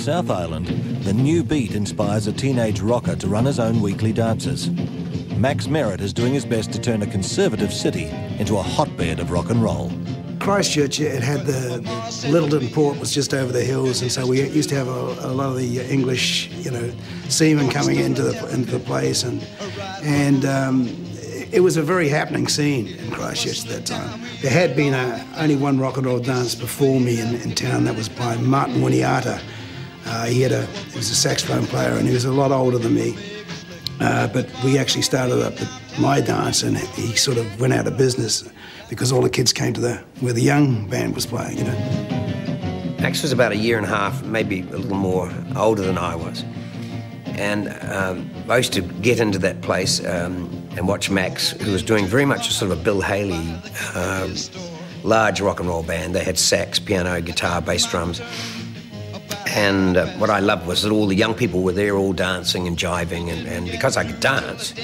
South Island, the new beat inspires a teenage rocker to run his own weekly dances. Max Merritt is doing his best to turn a conservative city into a hotbed of rock and roll. Christchurch, it had the Lyttelton port was just over the hills, and so we used to have a, a lot of the English, you know, seamen coming into the into the place, and and um, it was a very happening scene in Christchurch at that time. There had been a, only one rock and roll dance before me in, in town. That was by Martin Winiata. Uh, he had a he was a saxophone player, and he was a lot older than me. Uh, but we actually started up my dance, and he sort of went out of business because all the kids came to the where the young band was playing. You know. Max was about a year and a half, maybe a little more older than I was, and um, I used to get into that place um, and watch Max, who was doing very much a sort of a Bill Haley. Um, large rock and roll band. They had sax, piano, guitar, bass drums. And uh, what I loved was that all the young people were there all dancing and jiving. And, and because I could dance,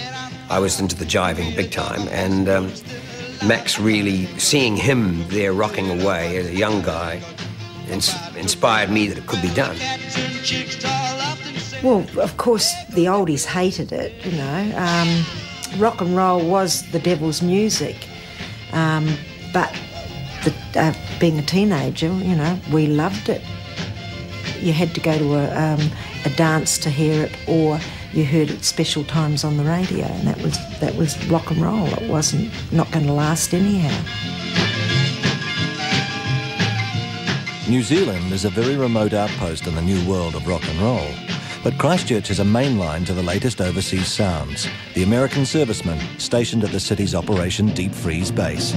I was into the jiving big time. And um, Max really, seeing him there rocking away as a young guy, ins- inspired me that it could be done. Well, of course, the oldies hated it, you know. Um, rock and roll was the devil's music. Um, but the, uh, being a teenager, you know, we loved it you had to go to a, um, a dance to hear it, or you heard it special times on the radio, and that was that was rock and roll. It wasn't not going to last anyhow. New Zealand is a very remote outpost in the new world of rock and roll. But Christchurch is a main line to the latest overseas sounds, the American servicemen stationed at the city's Operation Deep Freeze base.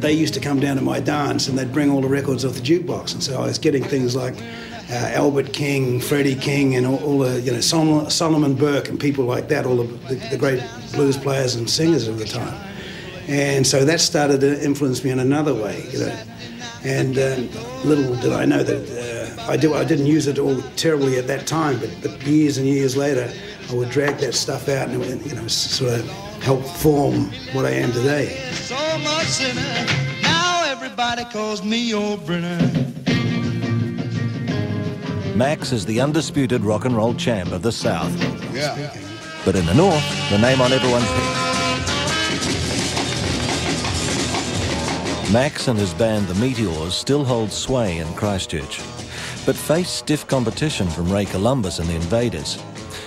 They used to come down to my dance and they'd bring all the records off the jukebox. And so I was getting things like uh, Albert King, Freddie King, and all, all, the, you know, Solomon Burke and people like that, all the, the, the, great blues players and singers of the time. And so that started to influence me in another way, you know. And um, little did I know that uh, I, do, I didn't use it all terribly at that time, but, but years and years later, I would drag that stuff out and, you know, sort of help form what I am today. So much sinner, now everybody calls me old Brenner. Max is the undisputed rock and roll champ of the South. Yeah. But in the North, the name on everyone's head. Max and his band, the Meteors, still hold sway in Christchurch, but face stiff competition from Ray Columbus and the Invaders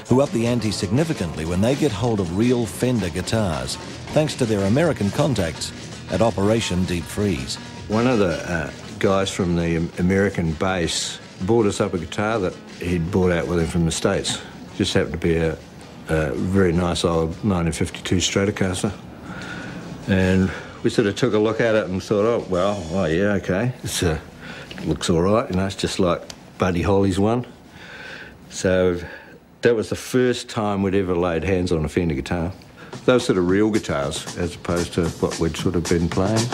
who up the ante significantly when they get hold of real Fender guitars, thanks to their American contacts at Operation Deep Freeze. One of the uh, guys from the American base bought us up a guitar that he'd brought out with him from the States. Just happened to be a, a very nice old 1952 Stratocaster. And we sort of took a look at it and thought, oh, well, oh, yeah, okay. It's, uh, it looks all right, you know, it's just like Buddy Holly's one. So that was the first time we'd ever laid hands on a Fender guitar. Those sort of real guitars, as opposed to what we'd sort of been playing.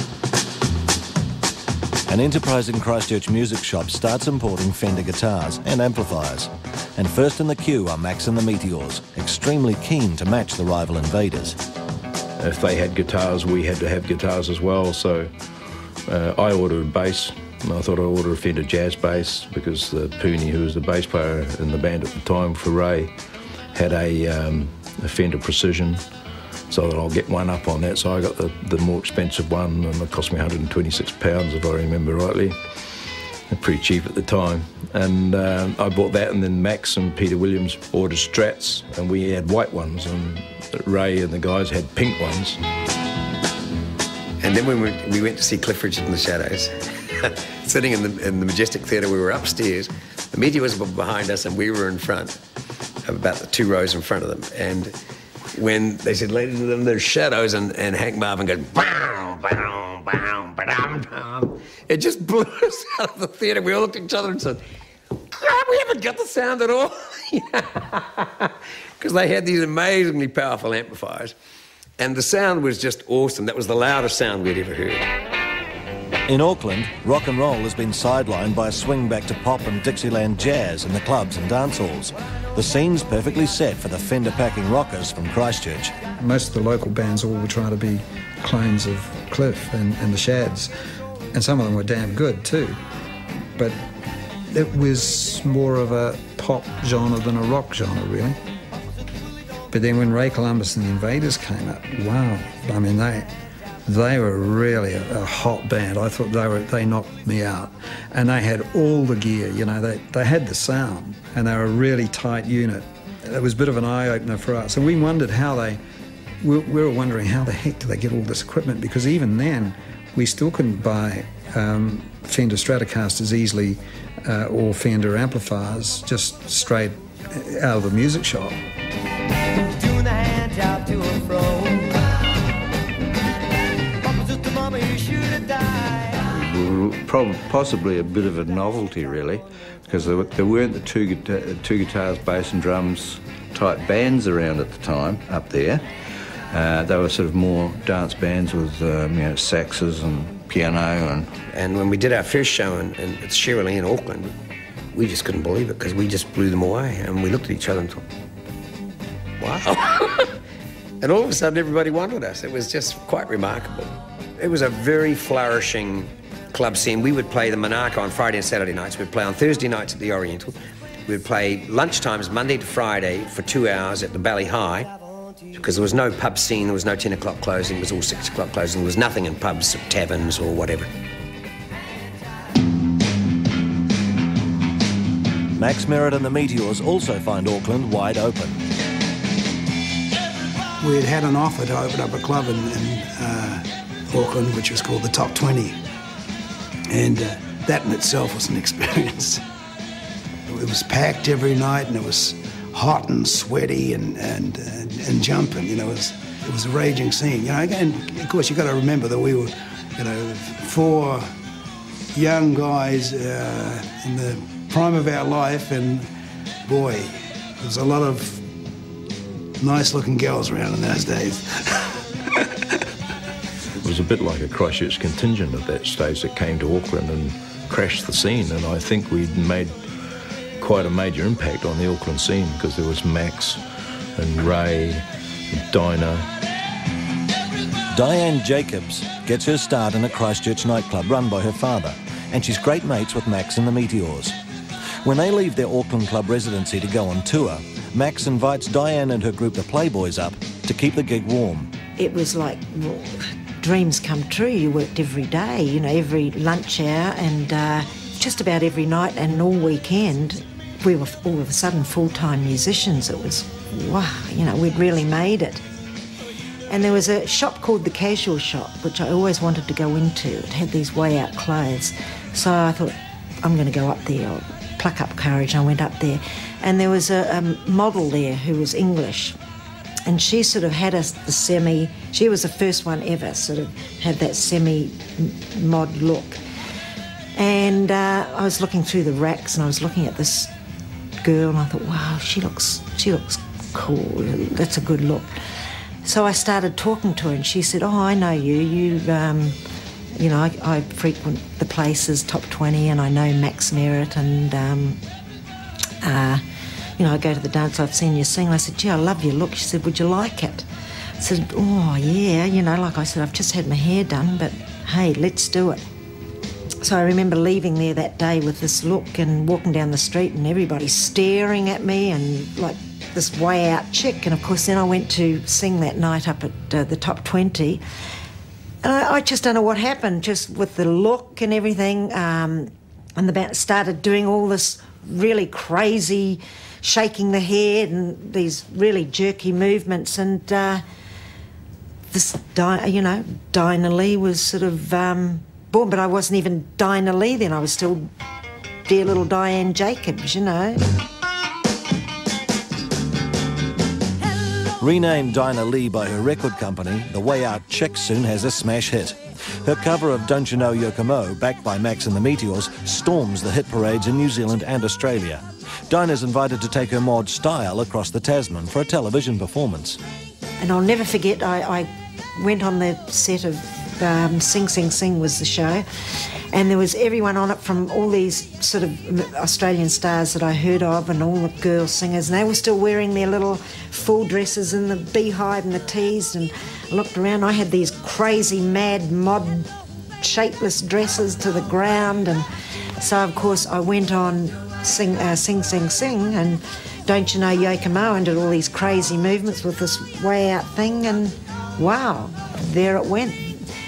An enterprising Christchurch music shop starts importing Fender guitars and amplifiers. And first in the queue are Max and the Meteors, extremely keen to match the rival Invaders. If they had guitars, we had to have guitars as well, so uh, I ordered a bass I thought I'd order a Fender jazz bass because the Pooney, who was the bass player in the band at the time for Ray, had a, um, a Fender Precision, so that I'll get one up on that. So I got the, the more expensive one, and it cost me 126 pounds if I remember rightly. Pretty cheap at the time, and um, I bought that. And then Max and Peter Williams ordered Strats, and we had white ones, and Ray and the guys had pink ones. And then when we, we went to see Cliff Richard in the Shadows. sitting in the, in the Majestic Theatre, we were upstairs. The media was behind us, and we were in front, about the two rows in front of them. And when they said, ladies and gentlemen, there's shadows, and, and Hank Marvin goes, bow, bow, bow, bow, bow. It just blew us out of the theatre. We all looked at each other and said, God, we haven't got the sound at all. Because they had these amazingly powerful amplifiers. And the sound was just awesome. That was the loudest sound we'd ever heard. In Auckland, rock and roll has been sidelined by a swing back to pop and Dixieland jazz in the clubs and dance halls. The scene's perfectly set for the fender-packing rockers from Christchurch. Most of the local bands all were trying to be clones of Cliff and, and the Shads, and some of them were damn good too. But it was more of a pop genre than a rock genre, really. But then when Ray Columbus and the Invaders came up, wow! I mean, they they were really a, a, hot band. I thought they were they knocked me out, and they had all the gear. You know, they they had the sound, and they were a really tight unit. It was a bit of an eye opener for us, and we wondered how they. We, we were wondering how the heck do they get all this equipment because even then, we still couldn't buy um, Fender Stratocasters easily uh, or Fender amplifiers just straight out of the music shop. Possibly a bit of a novelty, really, because there, there weren't the two, two guitars, bass and drums type bands around at the time up there. Uh, they were sort of more dance bands with um, you know saxes and piano and. And when we did our first show in, in at Shirley in Auckland, we just couldn't believe it because we just blew them away, and we looked at each other and thought, "Wow!" and all of a sudden, everybody wanted us. It was just quite remarkable. It was a very flourishing club scene. We would play the Monarch on Friday and Saturday nights. We'd play on Thursday nights at the Oriental. We'd play lunchtimes Monday to Friday for two hours at the Bali Hai because there was no pub scene, there was no 10 o'clock closing, it was all 6 o'clock closing. There was nothing in pubs, or taverns, or whatever. Max Merritt and the Meteors also find Auckland wide open. We had had an offer to open up a club in, in uh, Auckland, which was called the Top 20. And uh, that in itself was an experience. It was packed every night and it was hot and sweaty and, and, and, and jumping. You know, it was, it was a raging scene. You know, and of course, you've got to remember that we were, you know, four young guys uh, in the prime of our life, and boy, there was a lot of nice looking girls around in those days. it was a bit like a Christchurch contingent at that stage that came to Auckland and crashed the scene, and I think we'd made quite a major impact on the Auckland scene because there was Max and Ray, and Dinah. Diane Jacobs gets her start in a Christchurch nightclub run by her father, and she's great mates with Max and the Meteors. When they leave their Auckland club residency to go on tour, Max invites Diane and her group, the Playboys, up to keep the gig warm. It was like well, dreams come true. You worked every day, you know, every lunch hour and uh, just about every night and all weekend we were all of a sudden full-time musicians. It was, wow, you know, we'd really made it. And there was a shop called the Casual Shop, which I always wanted to go into. It had these way-out clothes. So I thought, I'm going to go up there. I'll pluck up courage. I went up there. And there was a, a model there who was English. And she sort of had a the semi, she was the first one ever, sort of had that semi mod look. And uh, I was looking through the racks and I was looking at this girl, and I thought, wow, she looks she looks cool. That's a good look. So I started talking to her, and she said, "Oh, I know you. You, um, you know, I, I, frequent the places top twenty, and I know Max Merritt, and um, uh, you know, I go to the dance. I've seen you sing." I said, "Gee, I love your look." She said, "Would you like it?" I said, "Oh, yeah. You know, like I said, I've just had my hair done, but hey, let's do it." So I remember leaving there that day with this look and walking down the street and everybody staring at me and like this way out chick. And of course, then I went to sing that night up at uh, the top 20. And I, I, just don't know what happened, just with the look and everything. Um, and the band started doing all this really crazy shaking the head and these really jerky movements. And uh, this, you know, Dinah Lee was sort of. Um, born, but I wasn't even Dinah Lee then. I was still dear little Diane Jacobs, you know. Renamed Dinah Lee by her record company, The Way Out Chick soon has a smash hit. Her cover of Don't You Know Yockomo, backed by Max and the Meteors, storms the hit parades in New Zealand and Australia. Dinah's invited to take her mod style across the Tasman for a television performance. And I'll never forget, I, I went on the set of um, Sing Sing Sing was the show, and there was everyone on it from all these sort of Australian stars that I heard of, and all the girl singers, and they were still wearing their little full dresses and the beehive and the tees. And I looked around, I had these crazy, mad, mod, shapeless dresses to the ground, and so of course I went on sing, uh, sing, sing, sing, and don't you know Yockomo and did all these crazy movements with this way out thing, and wow, there it went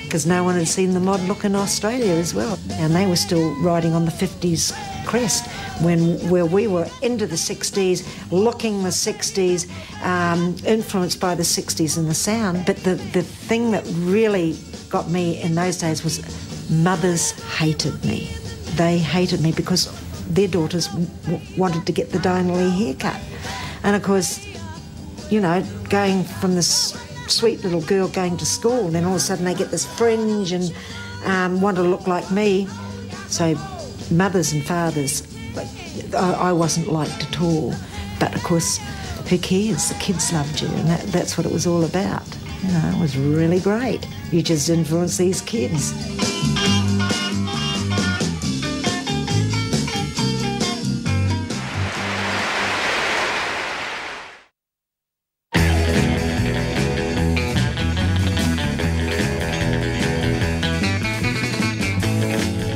because no one had seen the mod look in Australia as well. And they were still riding on the 50s crest when where we were into the 60s, looking the 60s, um, influenced by the 60s and the sound. But the, the thing that really got me in those days was mothers hated me. They hated me because their daughters wanted to get the Dinah Lee haircut. And of course, you know, going from this sweet little girl going to school. And then all of a sudden they get this fringe and um, want to look like me. So mothers and fathers, I wasn't liked at all. But of course, who cares? The kids loved you, and that, that's what it was all about. You know, it was really great. You just influence these kids.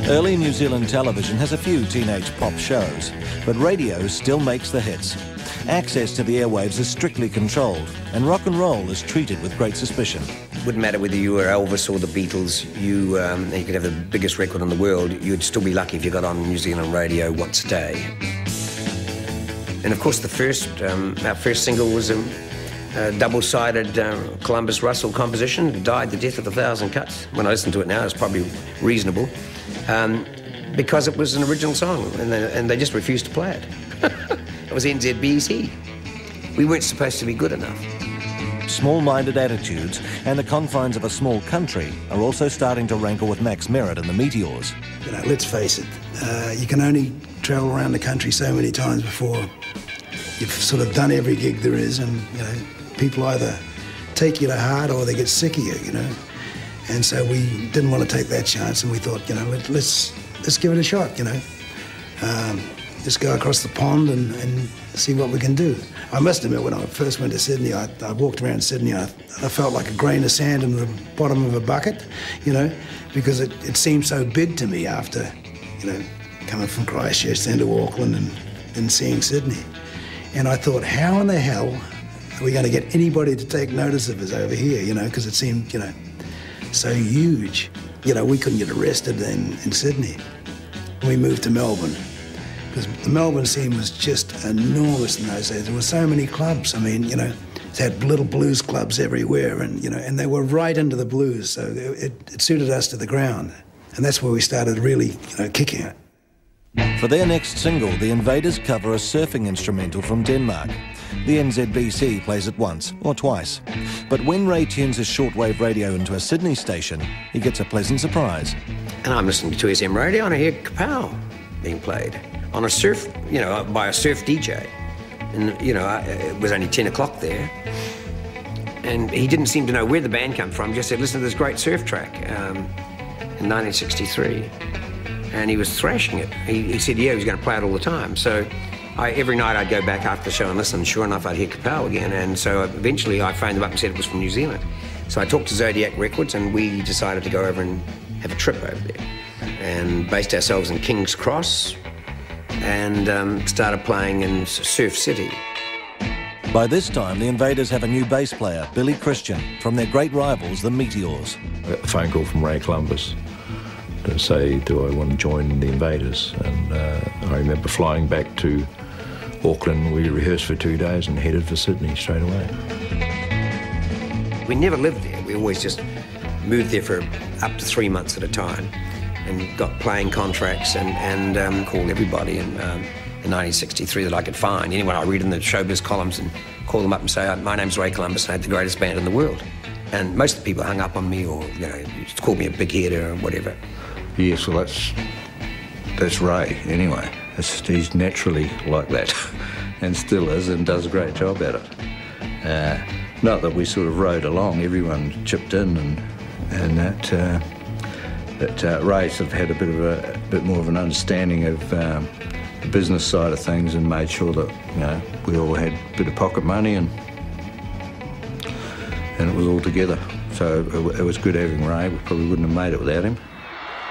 Early New Zealand television has a few teenage pop shows, but radio still makes the hits. Access to the airwaves is strictly controlled, and rock and roll is treated with great suspicion. It wouldn't matter whether you were Elvis or the Beatles, you, um, you could have the biggest record in the world, you'd still be lucky if you got on New Zealand radio once a day. And of course, the first, um, our first single was a, a double-sided uh, Columbus Russell composition, "Died the Death of a Thousand Cuts." When I listen to it now, it's probably reasonable um, because it was an original song and they, and they just refused to play it. it was NZBC. We weren't supposed to be good enough. Small-minded attitudes and the confines of a small country are also starting to rankle with Max Merritt and the Meteors. You know, let's face it, uh, you can only travel around the country so many times before you've sort of done every gig there is, and you know, people either take you to heart or they get sick of you. You know, and so we didn't want to take that chance, and we thought, you know, let, us let's, let's give it a shot. You know, um, just go across the pond and, and see what we can do. I must admit, when I first went to Sydney, I, I walked around Sydney, I, I, felt like a grain of sand in the bottom of a bucket, you know, because it, it seemed so big to me after, you know, coming from Christchurch then to Auckland and then seeing Sydney. And I thought, how in the hell are we going to get anybody to take notice of us over here, you know, because it seemed, you know, so huge. You know, we couldn't get arrested in, in Sydney. We moved to Melbourne because the Melbourne scene was just enormous in those days. There were so many clubs. I mean, you know, it had little blues clubs everywhere, and you know, and they were right into the blues, so it, it suited us to the ground, and that's where we started really, you know, kicking it. For their next single, the Invaders cover a surfing instrumental from Denmark. The NZBC plays it once or twice. But when Ray tunes his shortwave radio into a Sydney station, he gets a pleasant surprise. And I'm listening to SM radio and I hear Kapow being played on a surf, you know, by a surf DJ. And, you know, it was only 10 o'clock there. And he didn't seem to know where the band came from, just said, listen to this great surf track um, in 1963 and he was thrashing it. He, he said, yeah, he was going to play it all the time. So I, every night I'd go back after the show and listen. Sure enough, I'd hear Capel again. And so eventually I phoned them up and said it was from New Zealand. So I talked to Zodiac Records and we decided to go over and have a trip over there and based ourselves in King's Cross and um, started playing in Surf City. By this time, the Invaders have a new bass player, Billy Kristian, from their great rivals, the Meteors. A phone call from Ray Columbus to say, do I want to join the Invaders? And uh, I remember flying back to Auckland. We rehearsed for two days and headed for Sydney straight away. We never lived there. We always just moved there for up to three months at a time and got playing contracts and, and um, called everybody in, um, in 1963 that I could find. Anyone I read in the showbiz columns and call them up and say, my name's Ray Columbus and I had the greatest band in the world. And most of the people hung up on me or, you know, just called me a big header or whatever. Yes, well, that's, that's Ray anyway. He's naturally like that and still is and does a great job at it. Uh, not that we sort of rode along, everyone chipped in and, and that. Uh, But uh, Ray sort of had a bit of a, a bit more of an understanding of um, the business side of things and made sure that you know we all had a bit of pocket money and and it was all together. So it, it was good having Ray. We probably wouldn't have made it without him.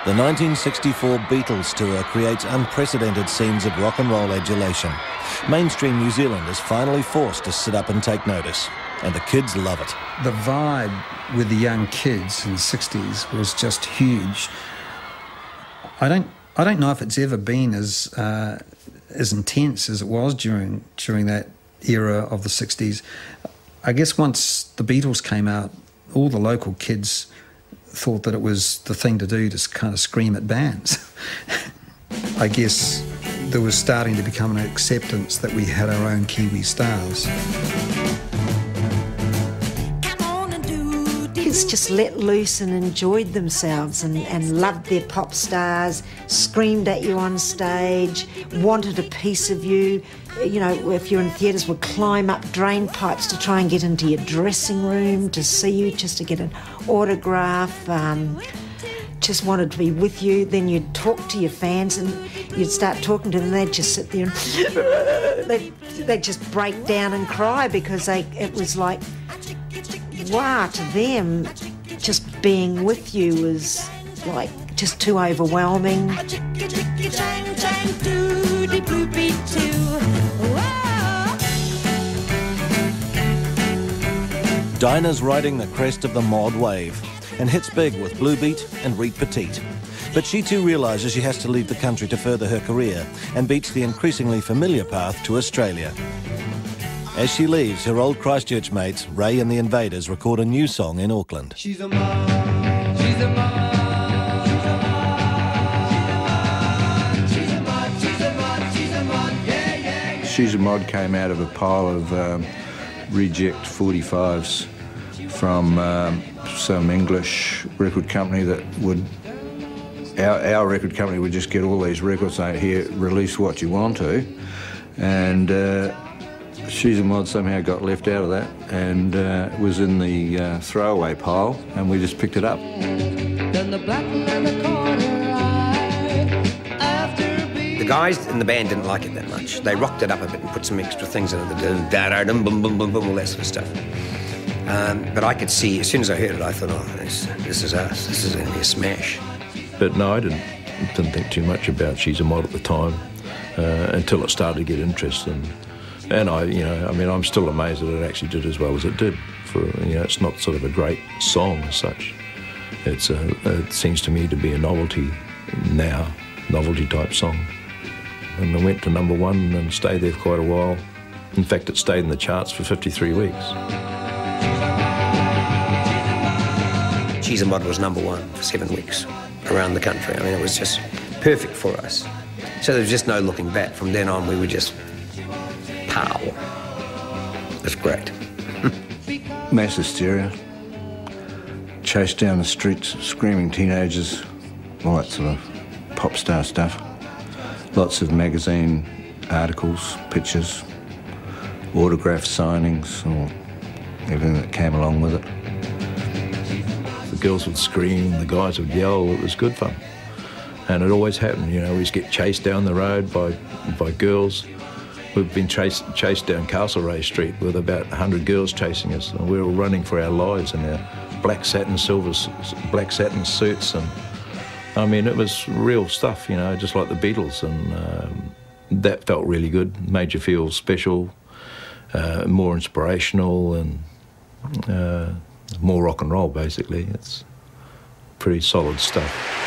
The 1964 Beatles tour creates unprecedented scenes of rock and roll adulation. Mainstream New Zealand is finally forced to sit up and take notice, and the kids love it. The vibe with the young kids in the 60s was just huge. I don't, I don't know if it's ever been as, uh, as intense as it was during, during that era of the 60s. I guess once the Beatles came out, all the local kids thought that it was the thing to do to kind of scream at bands. I guess there was starting to become an acceptance that we had our own Kiwi stars. Just let loose and enjoyed themselves and, and loved their pop stars, screamed at you on stage, wanted a piece of you. You know, if you're in theatres, would climb up drain pipes to try and get into your dressing room to see you, just to get an autograph. Um, just wanted to be with you. Then you'd talk to your fans and you'd start talking to them. They'd just sit there and they'd, they'd just break down and cry because they it was like, wow, to them, just being with you was like just too overwhelming. Dinah's riding the crest of the mod wave and hits big with Blue Beat and Reet Petite. But she too realises she has to leave the country to further her career and beats the increasingly familiar path to Australia. As she leaves, her old Christchurch mates, Ray and the Invaders, record a new song in Auckland. She's a mom, she's a mom. She's a Mod She's a mod. She's a mod, she's a mod, she's a mod, yeah, yeah. She's a mod came out of a pile of um, reject 45s from um, some English record company that would, our, our record company would just get all these records saying, here, release what you want to. And uh, She's a Mod somehow got left out of that and uh, was in the uh, throwaway pile, and we just picked it up. The guys in the band didn't like it that much. They rocked it up a bit and put some extra things in it, the da da dum bum bum bum bum, all that sort of stuff. Um, but I could see, as soon as I heard it, I thought, oh, this, this is us. This is going to be a smash. But no, I didn't, didn't think too much about She's a Mod at the time uh, until it started to get interest. And, and I, you know, I mean, I'm still amazed that it actually did as well as it did. For you know, it's not sort of a great song as such. It's a, it seems to me to be a novelty now, novelty type song. And it went to number one and stayed there for quite a while. In fact, it stayed in the charts for 53 weeks. She's a Mod was number one for seven weeks around the country. I mean, it was just perfect for us. So there was just no looking back. From then on, we were just pow. It's great. Mass hysteria. Chased down the streets, screaming teenagers, all that sort of pop star stuff. Lots of magazine articles, pictures, autograph signings, or everything that came along with it. The girls would scream, the guys would yell. It was good fun. And it always happened, you know, we used to get chased down the road by, by girls. We've been chased, chased down Castlereagh Street with about 100 girls chasing us. And we were running for our lives in our black satin silver, black satin suits. And I mean, it was real stuff, you know, just like the Beatles. And um, that felt really good, made you feel special, uh, more inspirational, and uh, more rock and roll, basically. It's pretty solid stuff.